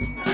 Bye.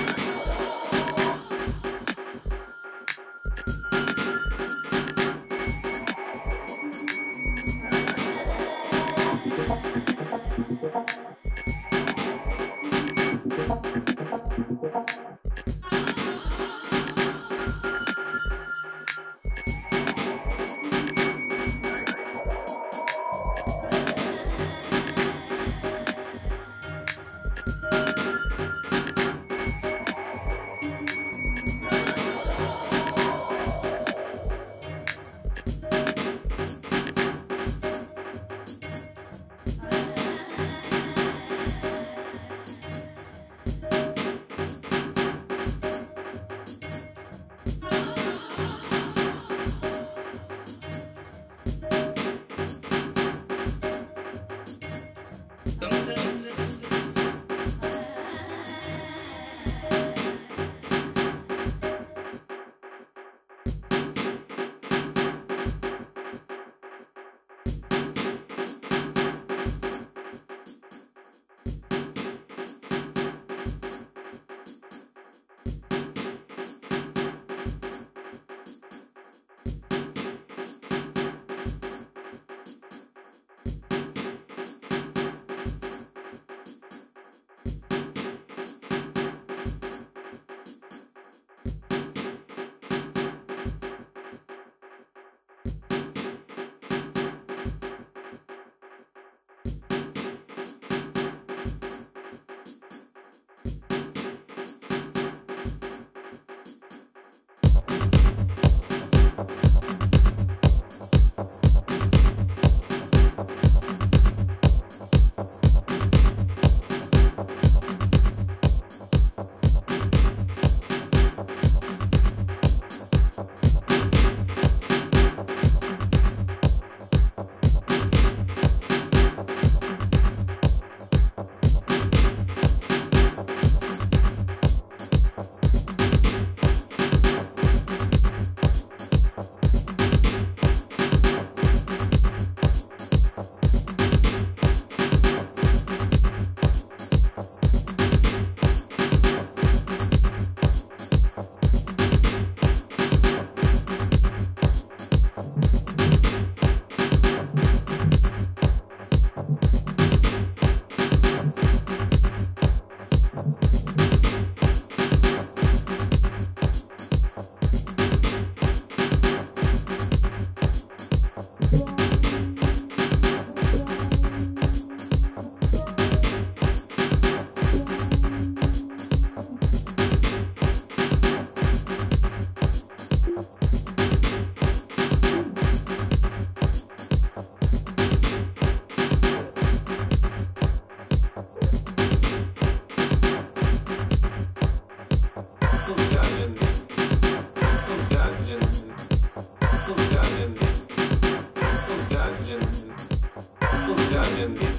dungeon,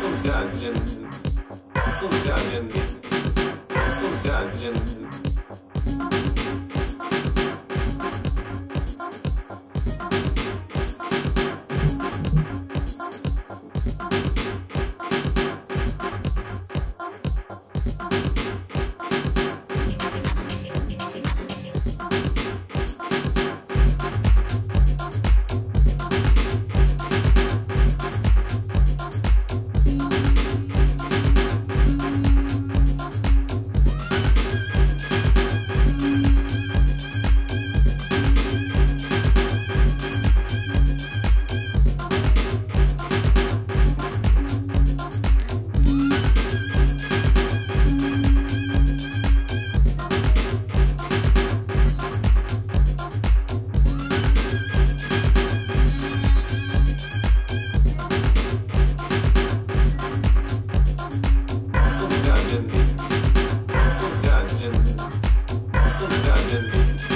some dungeon, some dungeon, some dungeon. Bye.